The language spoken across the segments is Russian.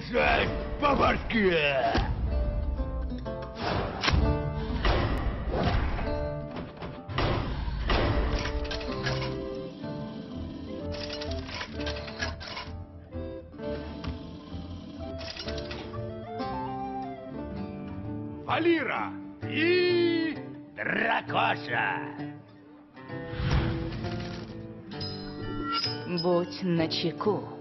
получать по башке! Валира и Дракоша. Будь начеку. чеку.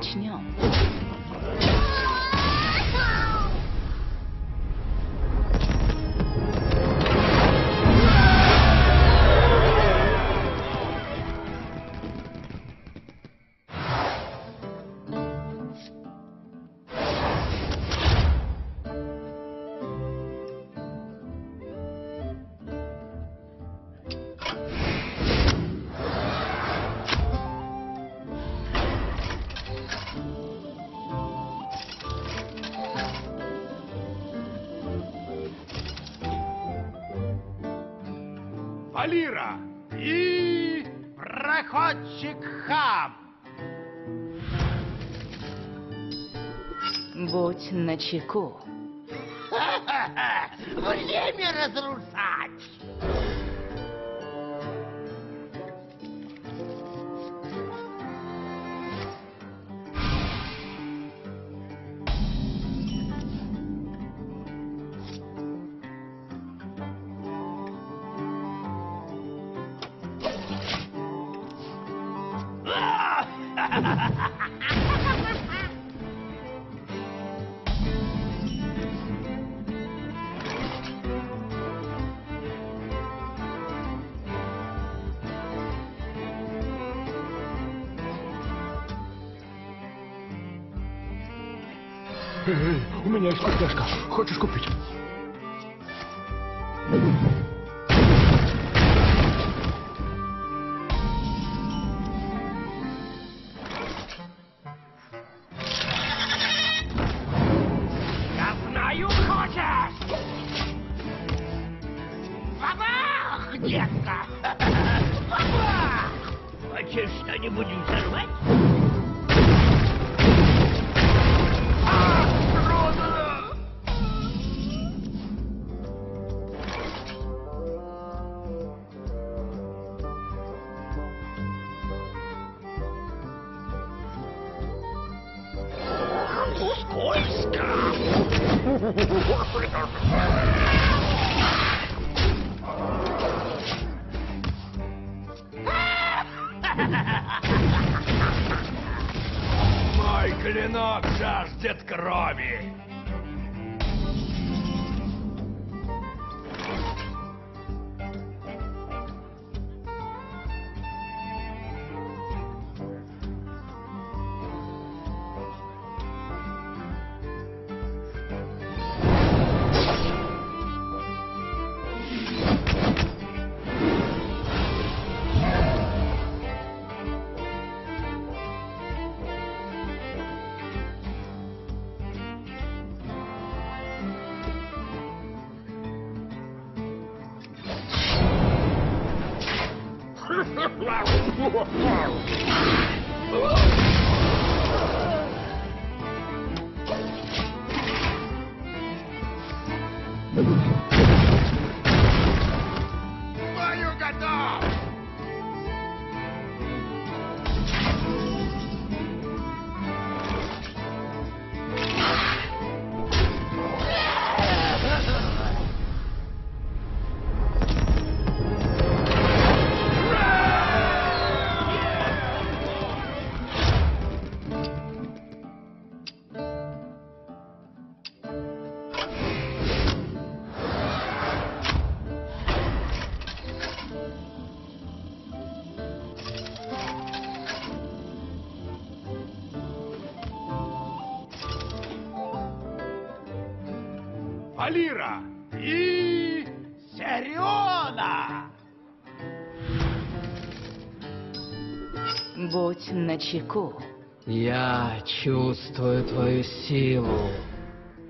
吃尿。去过。хочешь купить? Будь начеку. Я чувствую твою силу.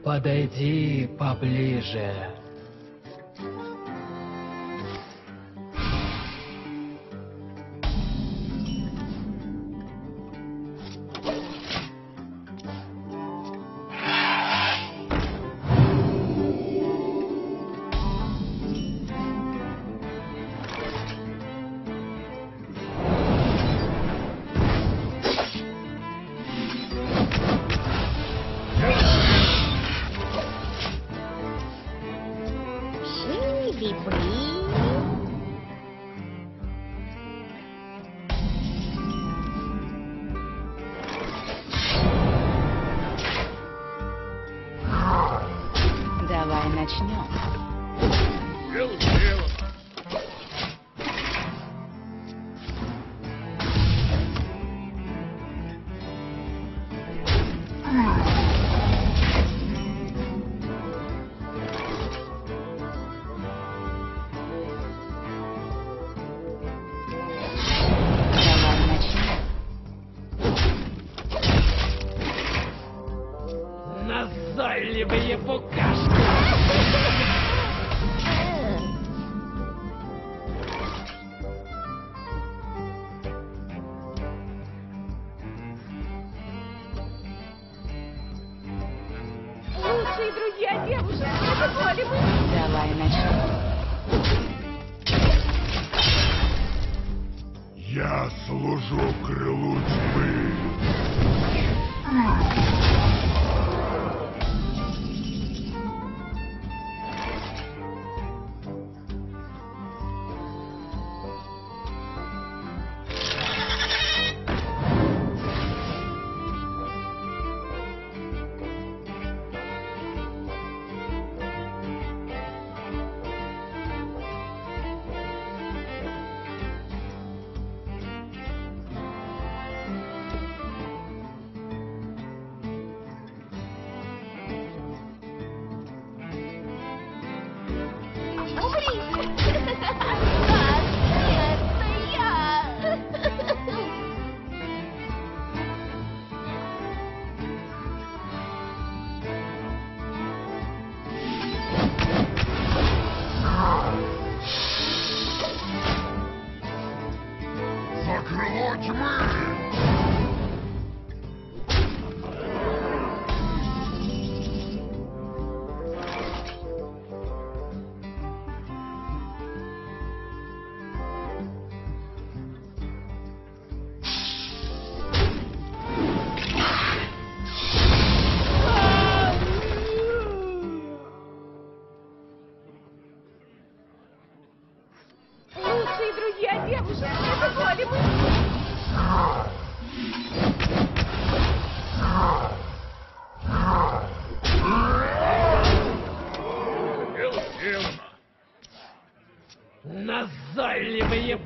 Подойди поближе.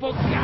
people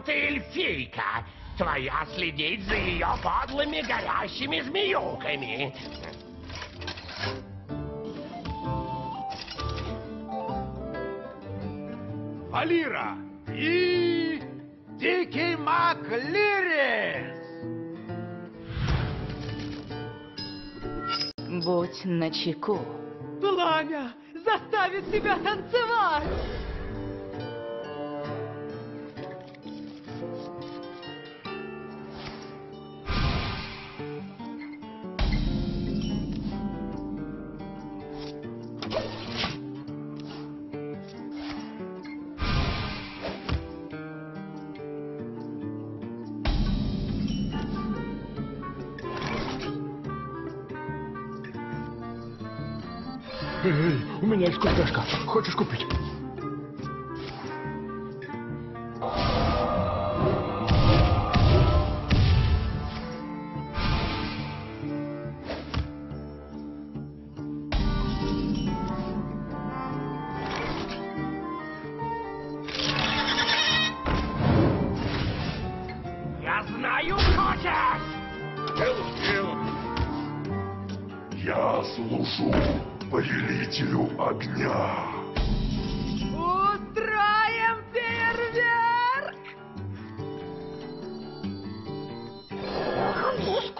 Ну ты эльфийка. Твоя следить за ее подлыми горящими змеюками. Валира и Дикий Мак Лирис. Будь начеку. Пламя заставит тебя танцевать.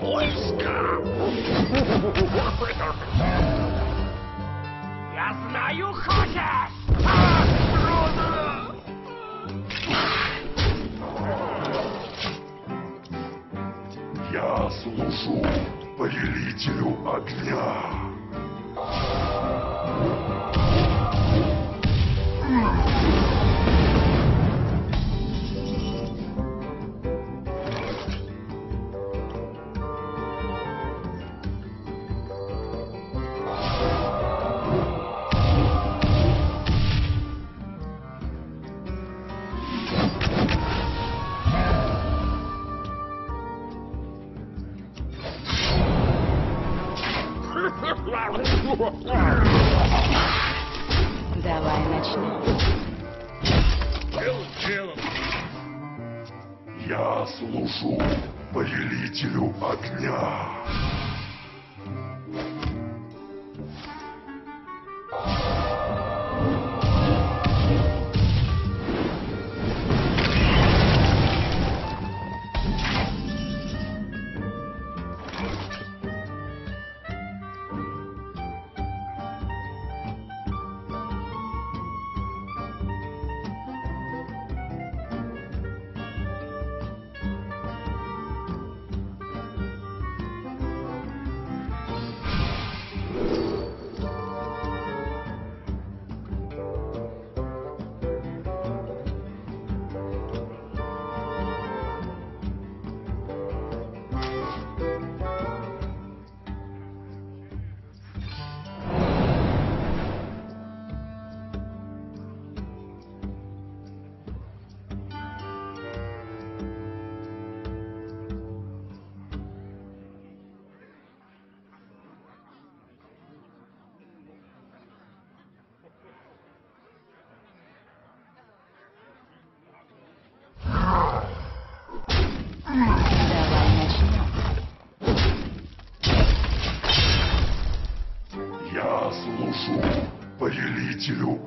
Скользко! Я знаю, хочешь! А, трудно! Я служу повелителю огня.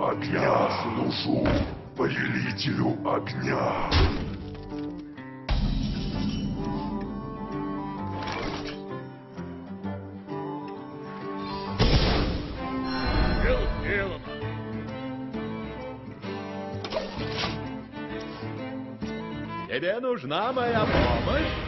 Огня. Служу повелителю огня. Тебе нужна моя помощь?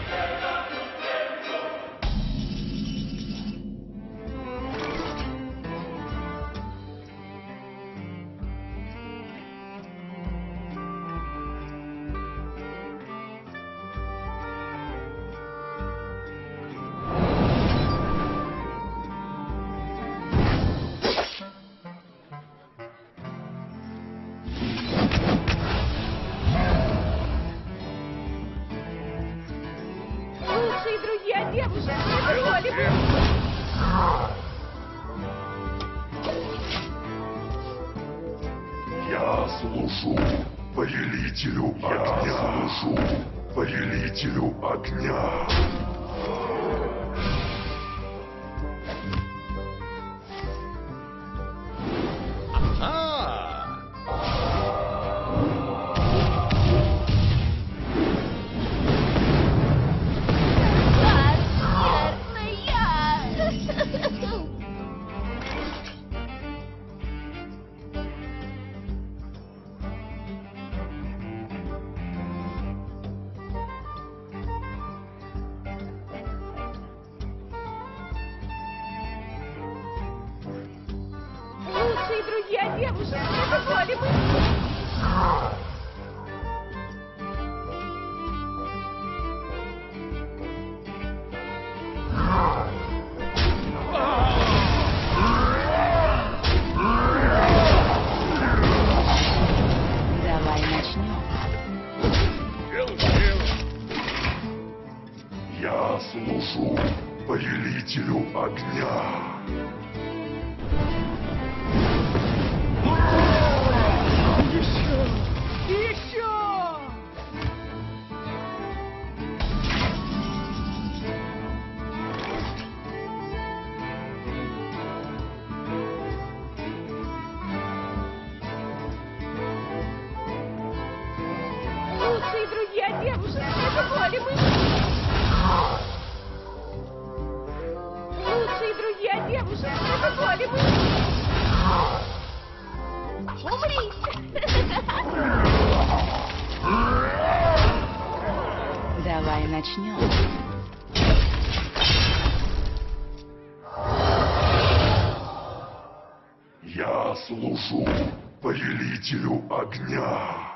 Повелителю огня.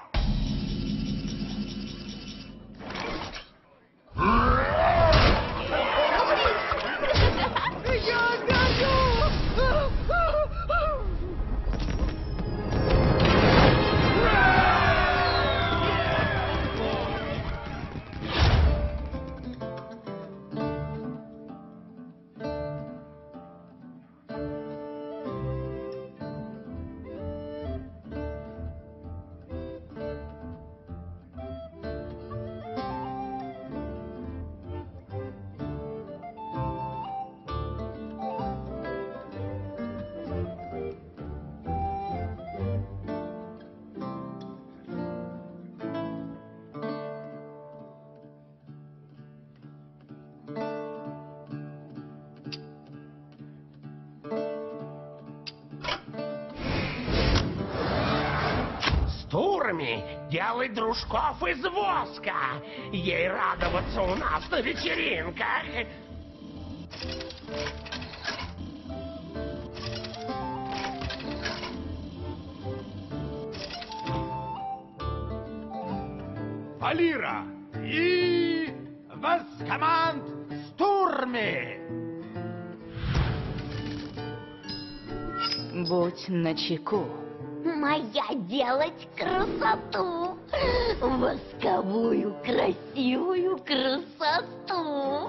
Делает дружков из воска. Ей радоваться у нас на вечеринках. Алира и воскоманд Стурми. Будь начеку. Моя делать красоту, восковую красивую красоту.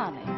money.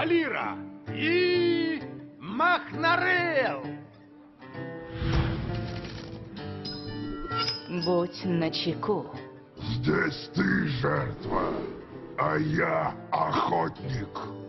Алира и Махнарел. Будь начеку. Здесь ты жертва, а я охотник.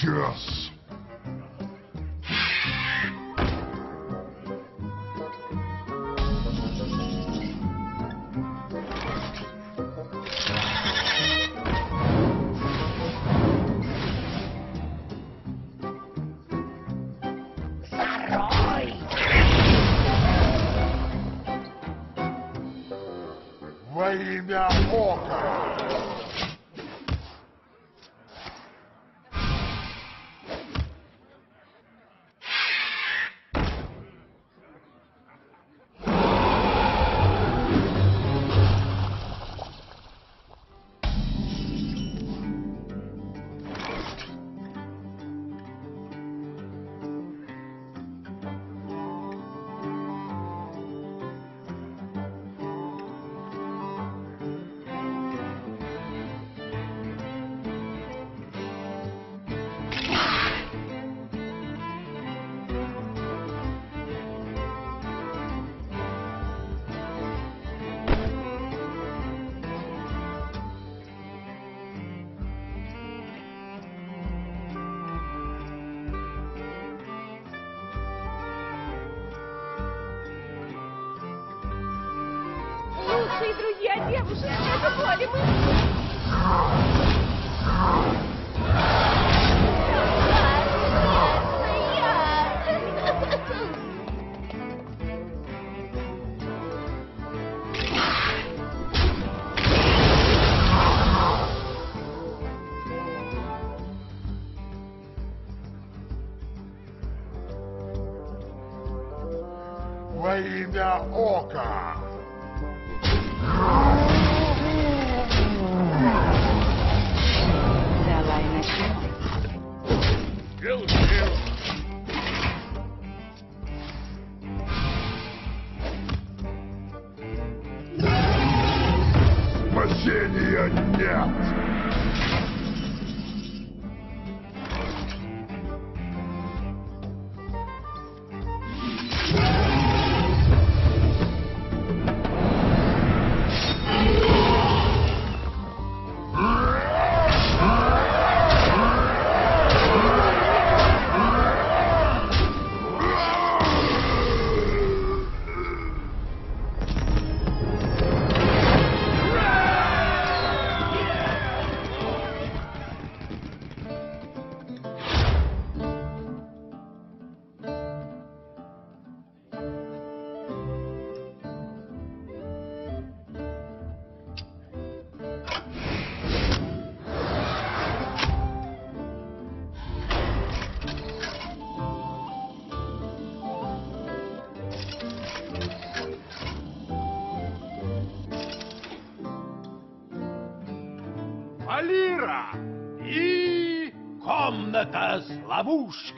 Yes. Lady Now Hawker! спасения нет!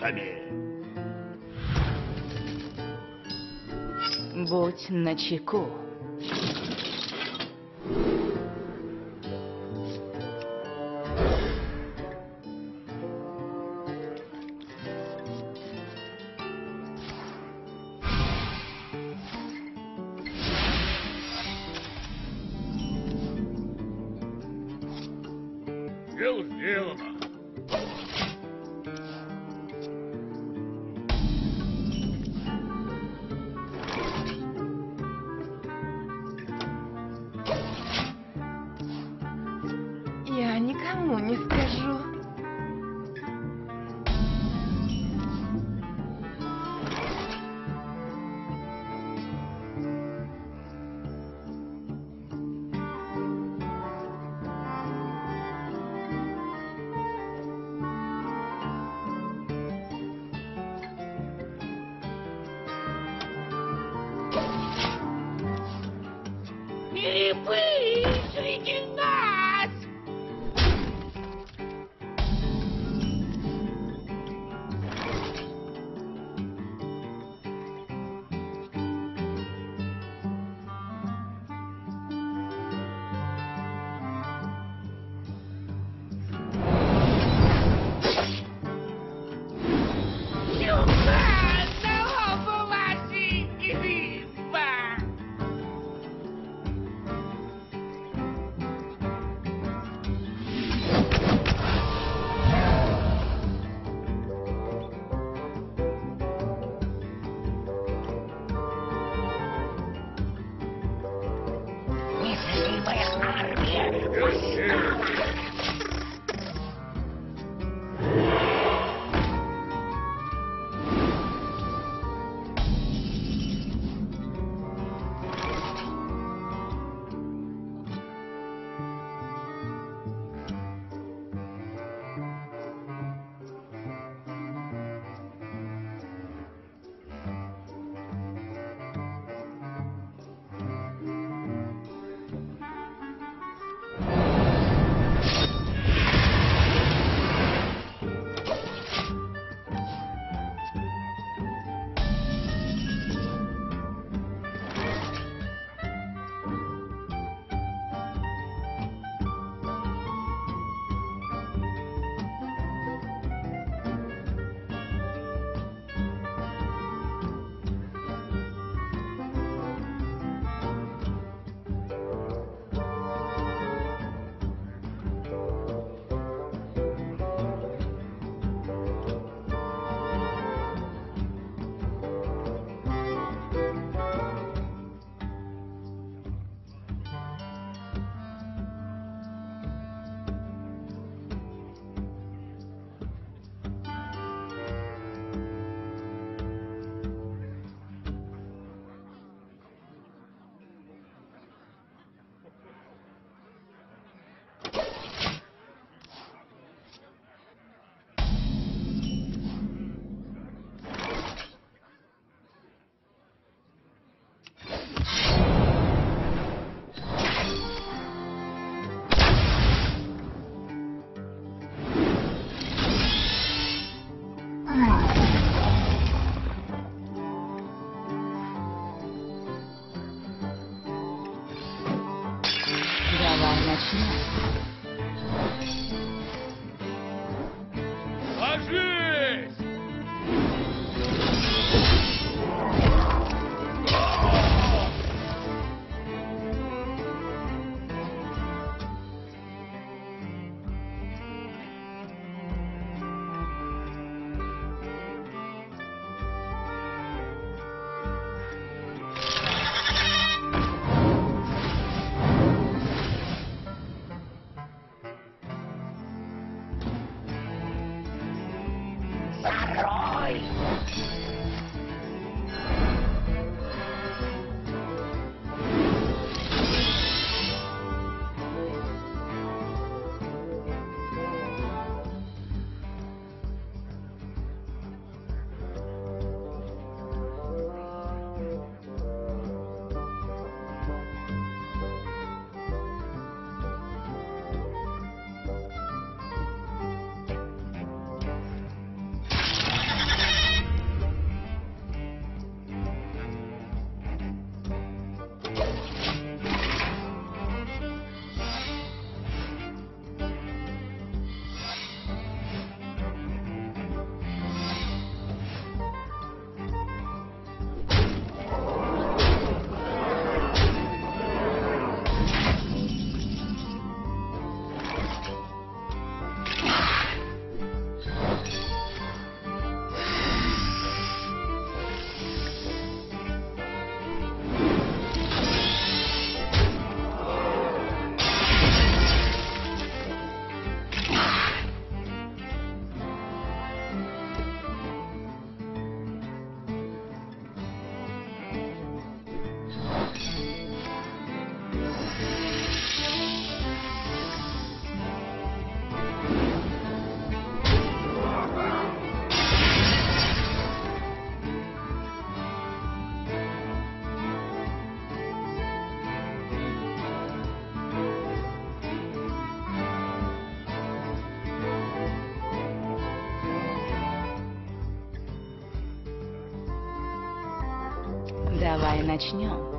Ловушками. Будь начеку. Никому не скажу. Давай начнем.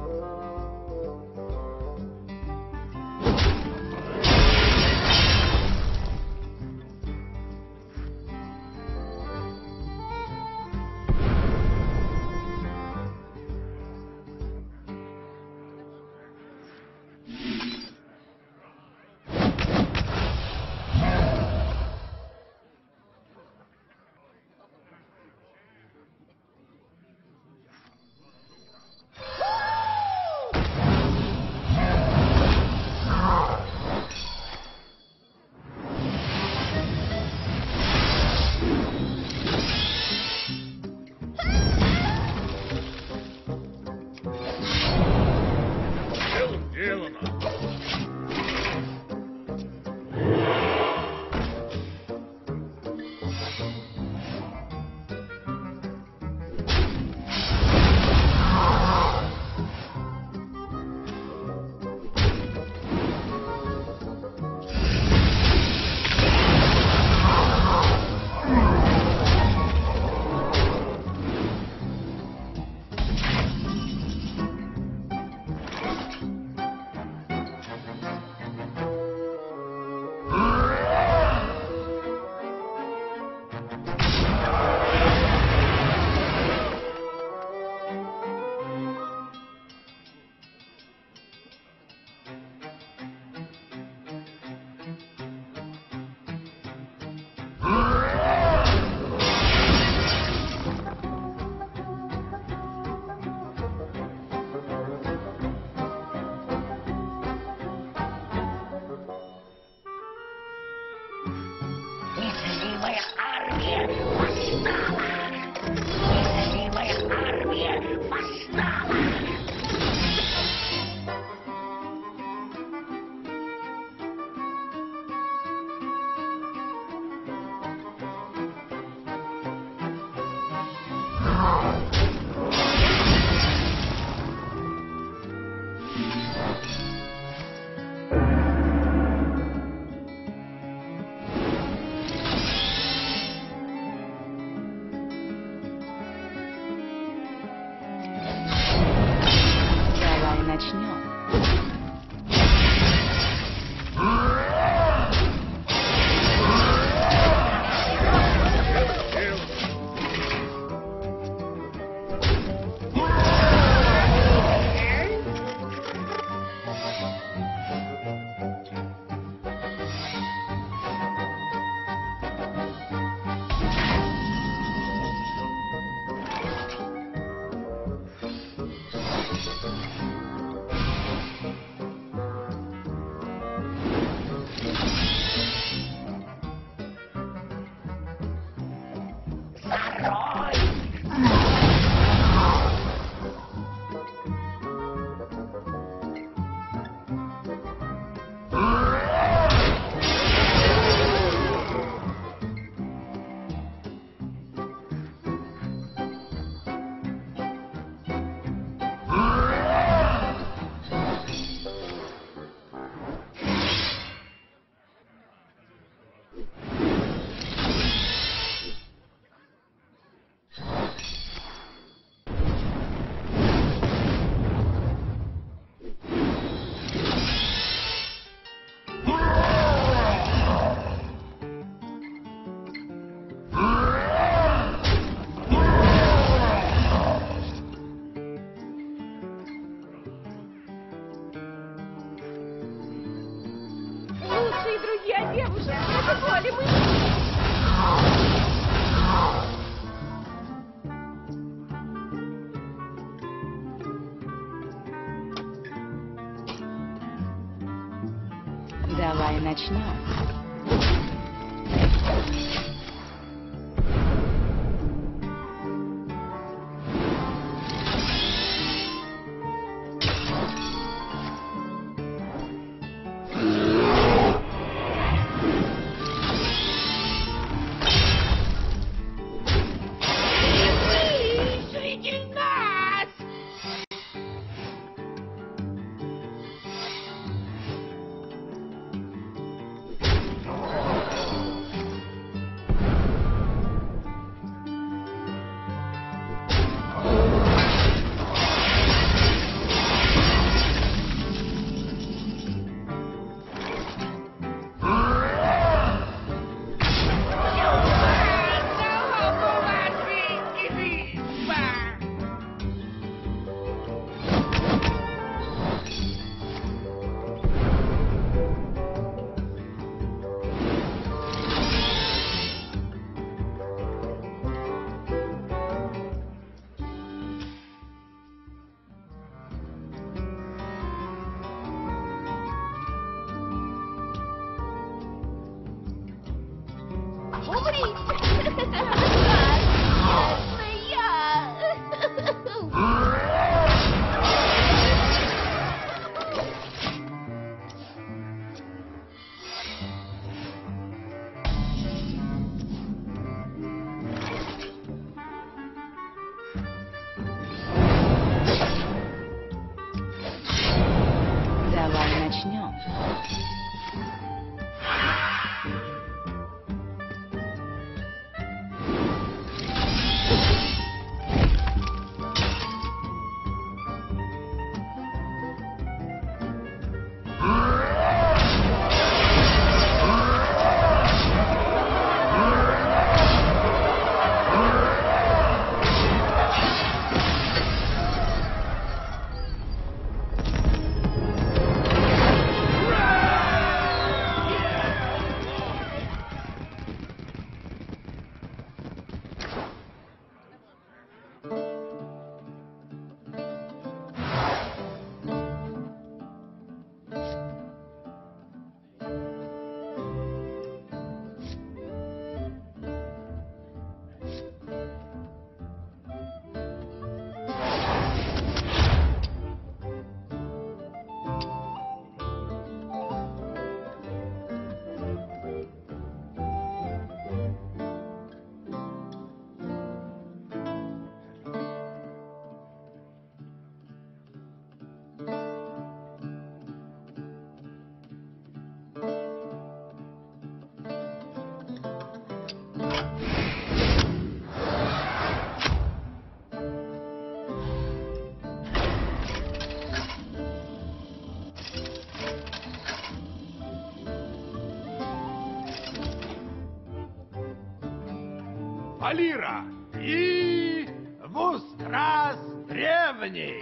Алира и Вустрас Древний.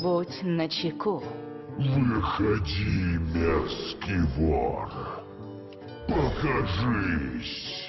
Будь начеку. Выходи, мерзкий вор. Покажись.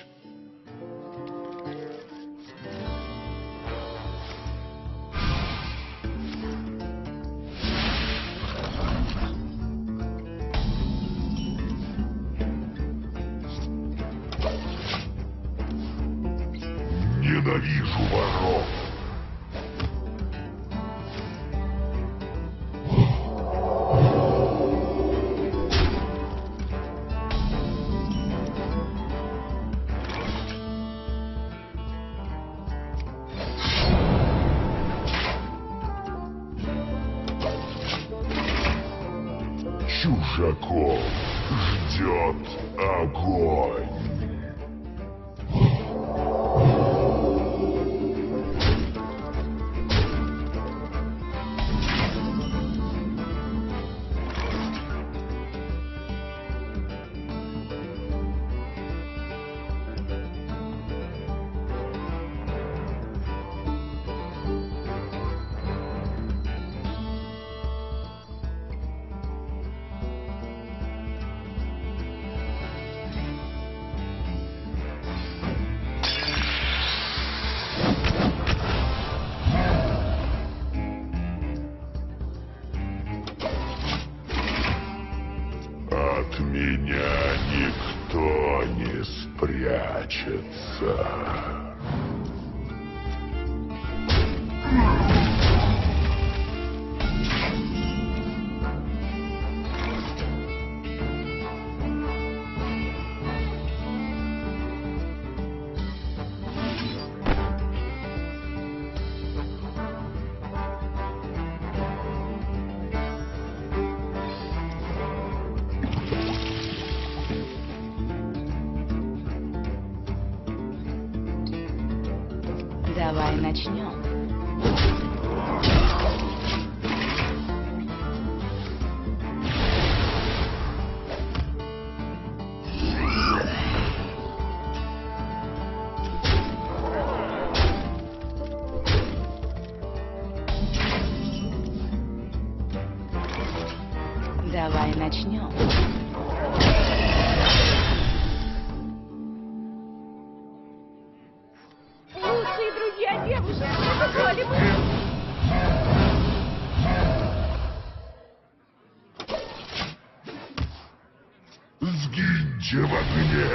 Сгиньте в огне!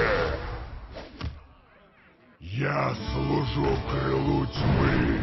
Я служу крылу тьмы.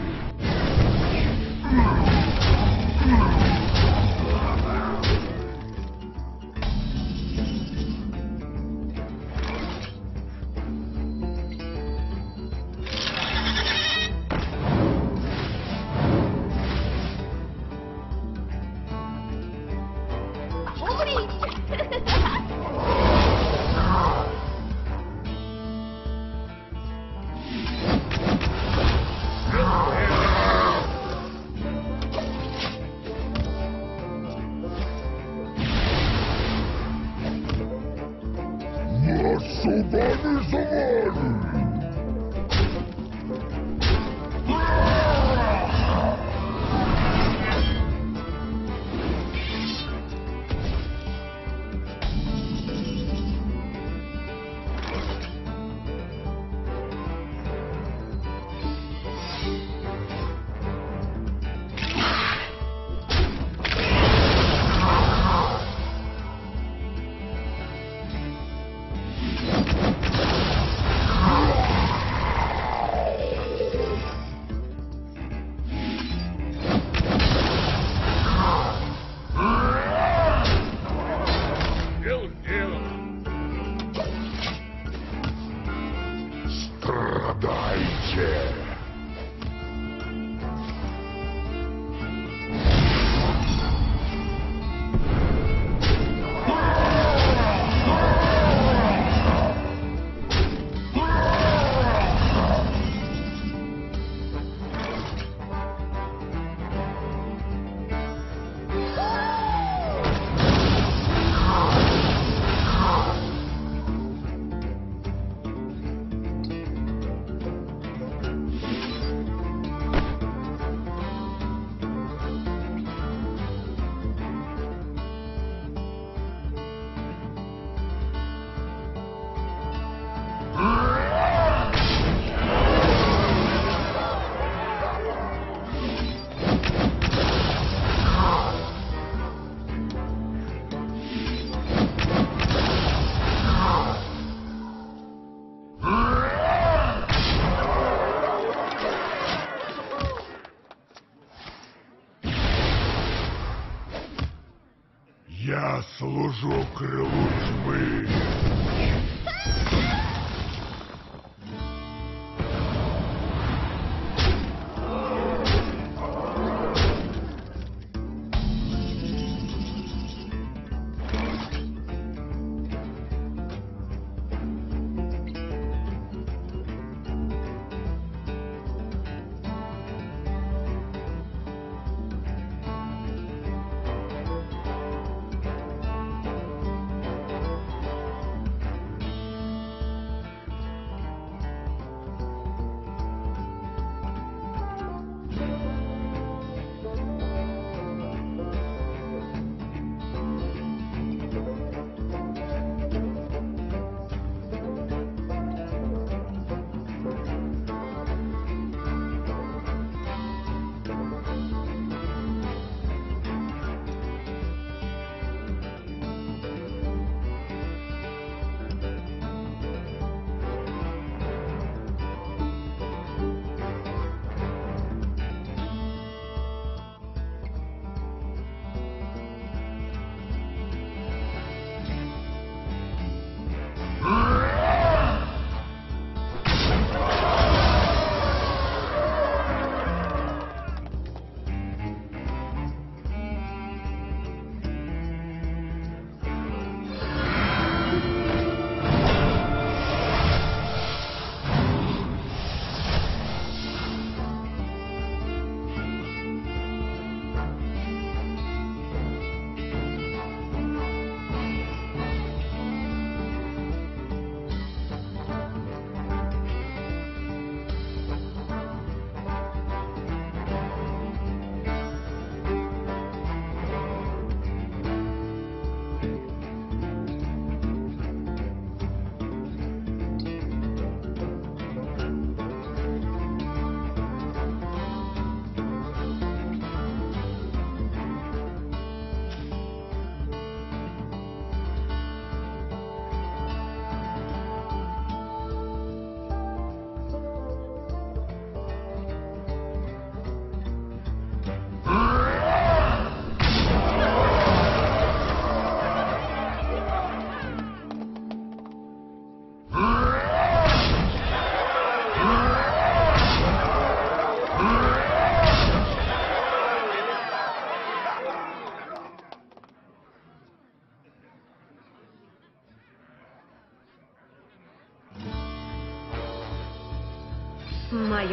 Служу крылу тьмы.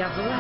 Моя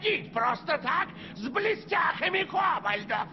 Уходить просто так с блестяхами кобальдов.